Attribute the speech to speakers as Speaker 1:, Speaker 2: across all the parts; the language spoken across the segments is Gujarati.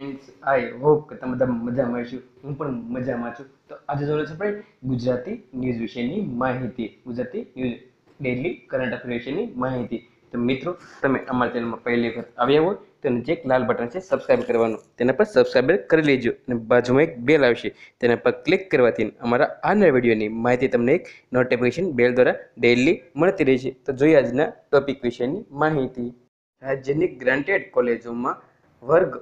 Speaker 1: ફ્રેન્ડ્સ આઈ હોપ કે તમે બધા મજામાં હશો. હું પણ મજામાં છું. તો આજે જોડે છે ફ્રેન્ડ ગુજરાતી ન્યૂઝ વિશેની માહિતી. Gujarati news daily current affair વિશેની માહિતી. તો મિત્રો, તમે અમારા ચેનલમાં પહેલી વખત આવ્યા હોય, તો નીચે એક લાલ બટન છે સબસ્ક્રાઇબ કરવાનું. તેના પર સબસ્ક્રાઇબ કરી લેજો. અને બાજુમાં એક બેલ આવશે. તેના પર ક્લિક કરવાથી અમારા આ વિડીયોની માહિતી તમને એક નોટિફિકેશન બેલ દ્વારા ડેલી મળતી રહેશે તો જોઈએ આજના ટોપિક વિશેની માહિતી. રાજ્યની ગ્રાન્ટેડ કોલેજોમાં વર્ગ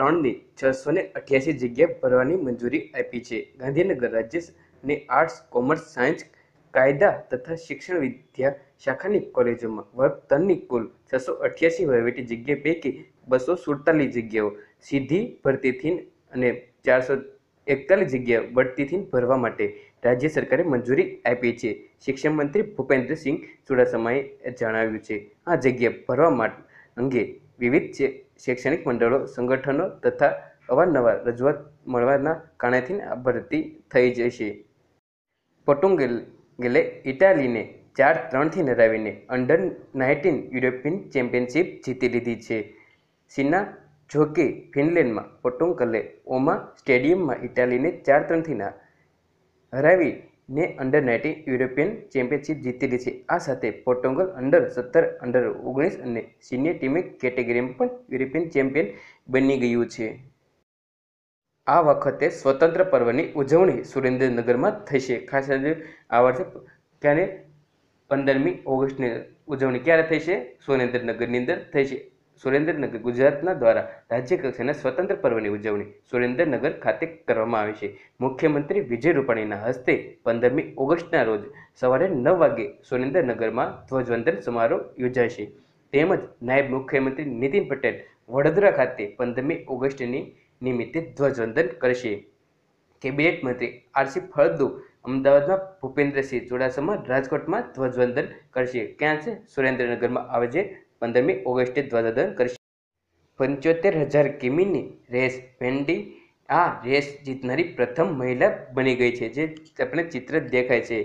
Speaker 1: ત્રણની છસો ને અઠ્યાસી જગ્યા ભરવાની મંજૂરી આપી છે. ગાંધીનગર રાજ્યની આર્ટ્સ કોમર્સ સાયન્સ કાયદા તથા શિક્ષણ વિદ્યા શાખાની કોલેજોમાં વર્ગ ત્રણની કુલ છસો અઠ્યાસી વહીવટી જગ્યા પૈકી બસો સુડતાલીસ જગ્યાઓ સીધી ભરતીથી અને ચારસો એકતાલીસ જગ્યા બઢતીથી ભરવા માટે રાજ્ય સરકારે મંજૂરી આપી છે. શિક્ષણ મંત્રી ભૂપેન્દ્રસિંહ ચુડાસમાએ જણાવ્યું છે, આ જગ્યા ભરવા માટે અંગે વિવિધ છે- શૈક્ષણિક મંડળો, સંગઠનો તથા અવારનવાર રજૂઆત મળવાના કારણેથી ભરતી થઈ જશે. પોર્ટુગલે ઇટાલીને ચાર ત્રણથી હરાવીને અંડર નાઇન્ટીન યુરોપિયન ચેમ્પિયનશિપ જીતી લીધી છે. સિના જોકે ફિનલેન્ડમાં પોટુંગલે ઓમા સ્ટેડિયમમાં ઇટાલીને ચાર ત્રણથી ના અંડર નાઇન્ટીન યુરોપિયન ચેમ્પિયનશિપ જીતેલી છે. આ સાથે પોર્ટુગલ અંડર સત્તર અંડર ઓગણીસ અને સિનિયર ટીમે કેટેગરીમાં પણ યુરોપિયન ચેમ્પિયન બની ગયું છે. આ વખતે સ્વતંત્ર પર્વની ઉજવણી સુરેન્દ્રનગરમાં થશે. ખાસ આ વર્ષે ક્યારે? પંદરમી ઓગસ્ટની ઉજવણી ક્યારે થશે? સુરેન્દ્રનગરની અંદર થશે. સુરેન્દ્રનગર ગુજરાતના દ્વારા રાજ્ય કક્ષાના સ્વતંત્ર પર્વની ઉજવણી સુરેન્દ્રનગર ખાતે કરવામાં આવી છે. મુખ્યમંત્રી વિજય રૂપાણીના હસ્તે પંદરમી ઓગસ્ટના રોજ સવારે નવ વાગે સુરેન્દ્રનગરમાં ધ્વજવંદન સમારોહ યોજાશે તેમજ નાયબ મુખ્યમંત્રી નીતિન પટેલ વડોદરા ખાતે પંદરમી ઓગસ્ટની નિમિત્તે ધ્વજવંદન કરશે. કેબિનેટ મંત્રી આરસી ફળદુ અમદાવાદમાં ભૂપેન્દ્રસિંહ ચુડાસમા રાજકોટમાં ધ્વજવંદન કરશે. ક્યાં છે? સુરેન્દ્રનગરમાં આવે છે. પંદરમી ઓગસ્ટે ધ્વજવંદન કરશે. પંચોતેર હજાર કિમીની રેસ વેન્ડી આ રેસ જીતનારી પ્રથમ મહિલા બની ગઈ છે, જે આપણે ચિત્ર દેખાય છે.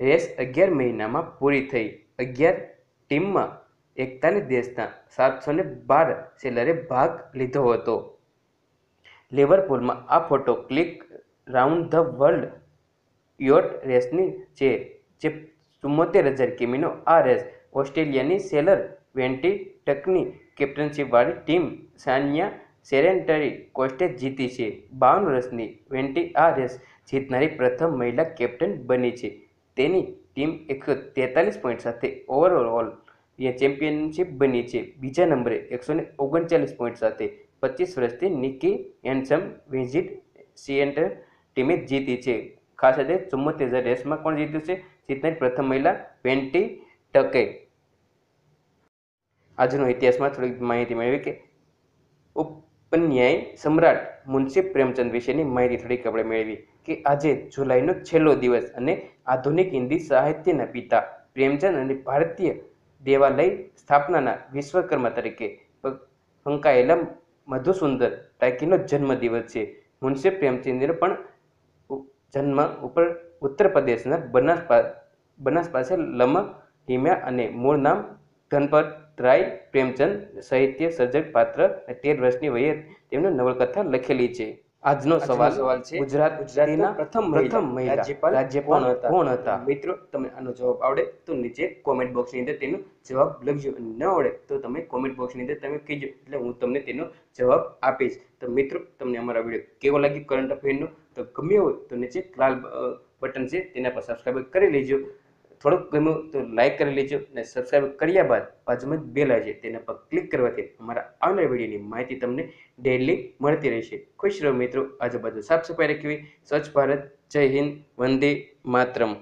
Speaker 1: રેસ અગિયાર મહિનામાં પૂરી થઈ. અગિયાર ટીમમાં એકતાની દેશના સાતસો ને બાર સેલરે ભાગ લીધો હતો. લિવરપુલમાં આ photo click round the world yacht રેસની છે, જે ચુમ્મોતેર હજાર કિમીનો આ રેસ ઓસ્ટ્રેલિયાની સેલર વેન્ટી ટકની કેપ્ટનશીપવાળી ટીમ સાનિયા સેરેન્ટરી કોસ્ટે જીતી છે. બાવન વર્ષની વેન્ટી આ રેસ જીતનારી પ્રથમ મહિલા કેપ્ટન બની છે. તેની ટીમ એકસો તેતાલીસ પોઈન્ટ સાથે ઓવરઓલ ચેમ્પિયનશિપ બની છે. બીજા નંબરે એકસો ને ઓગણચાલીસ પોઈન્ટ સાથે પચીસ વર્ષથી નિકી એન્સમ વિઝિટ સિએન્ટર ટીમે જીતી છે. ખાસ આજે ચુમ્મોતેર હજાર રેસમાં કોણ જીત્યું છે? જીતનારી પ્રથમ મહિલા વેન્ટી ટકે આજનો ઇતિહાસમાં થોડીક માહિતી મેળવી કે ઉપન્યાય સમ્રાટ મુનશી પ્રેમચંદ વિશેની માહિતી થોડીક આપણે મેળવી કે આજે જુલાઈનો છેલ્લો દિવસ અને આધુનિક હિન્દી સાહિત્યના પિતા પ્રેમચંદ અને ભારતીય દેવાલય સ્થાપનાના વિશ્વકર્મા તરીકે પંકાયેલા મધુસુંદર ટાકીનો જન્મદિવસ છે. મુનશી પ્રેમચંદનો પણ જન્મ ઉપર ઉત્તર પ્રદેશના બનાસ બનાસ પાસે લમ, હિમ્યા અને મૂળ નામ ગણપત રાય પ્રેમચંદ સાહિત્ય સર્જક પાત્ર અને તેર વર્ષની વયે તેમણે નવલકથા લખેલી છે. આજનો સવાલ
Speaker 2: સવાલ છે.
Speaker 1: ગુજરાત ગુજરાતના પ્રથમ પ્રથમ મહિલા
Speaker 2: રાજ્યપાલ કોણ હતા?
Speaker 1: કોણ હતા? મિત્રો તમને આનો જવાબ આવડે તો નીચે કોમેન્ટ બોક્સની અંદર તેનો જવાબ લખજો. અને ન આવડે તો તમે કોમેન્ટ બોક્સની અંદર તમે કહેજો. એટલે હું તમને તેનો જવાબ આપીશ. તો મિત્રો તમને અમારા વીડિયો કેવો લાગ્યો? કરંટ અફેરનો તો ગમ્યો હોય તો નીચે લાલ બટન છે તેના પર સબસ્ક્રાઈબ કરી લેજો. થોડુંક ગમ્યું તો લાઈક કરી લેજો અને સબસ્ક્રાઈબ કર્યા બાદ બાજુમાં જ બેલ આવે છે, તેના પર ક્લિક કરવાથી અમારા આવનાર વિડીયોની માહિતી તમને ડેલી મળતી રહેશે. ખુશ રહો મિત્રો, આજુબાજુ સાફ સફાઈ રાખવી. સ્વચ્છ ભારત, જય હિન્દ, વંદે માતરમ.